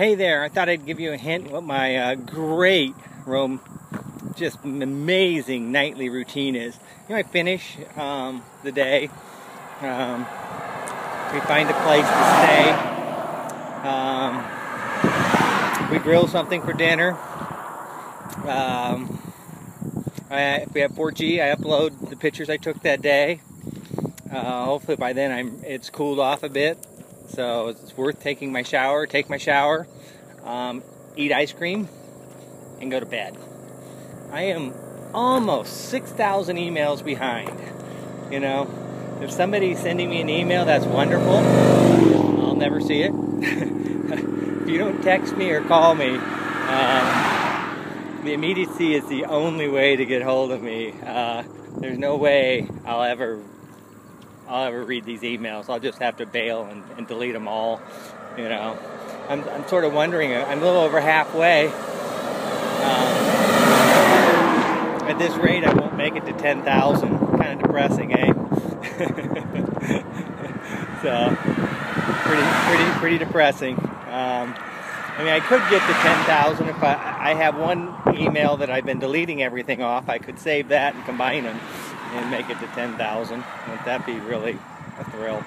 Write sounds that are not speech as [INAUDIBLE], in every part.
Hey there, I thought I'd give you a hint what my uh, great Rome, just amazing nightly routine is. You know, I finish um, the day, um, we find a place to stay, um, we grill something for dinner. Um, I, if we have 4G, I upload the pictures I took that day. Uh, hopefully by then I'm it's cooled off a bit so it's worth taking my shower, take my shower, um, eat ice cream, and go to bed. I am almost 6,000 emails behind. You know, if somebody's sending me an email, that's wonderful. I'll never see it. [LAUGHS] if you don't text me or call me, um, the immediacy is the only way to get hold of me. Uh, there's no way I'll ever I'll ever read these emails. I'll just have to bail and, and delete them all. You know, I'm, I'm sort of wondering. I'm a little over halfway. Um, at this rate, I won't make it to 10,000. Kind of depressing, eh? [LAUGHS] so, pretty, pretty, pretty depressing. Um, I mean, I could get to 10,000 if I, I have one email that I've been deleting everything off. I could save that and combine them and make it to 10,000. Wouldn't that be really a thrill?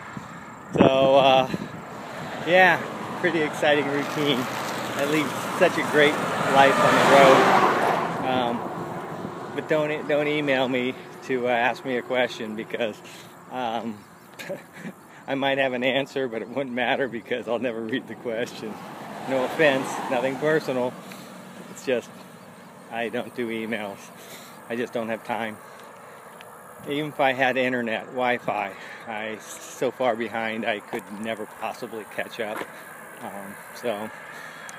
So, uh, yeah, pretty exciting routine. I lead such a great life on the road. Um, but don't don't email me to uh, ask me a question because um, [LAUGHS] I might have an answer, but it wouldn't matter because I'll never read the question. No offense, nothing personal. It's just I don't do emails. I just don't have time even if I had internet, Wi-Fi, I so far behind I could never possibly catch up. Um, so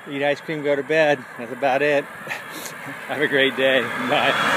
eat ice cream, go to bed. That's about it. [LAUGHS] Have a great day. Bye.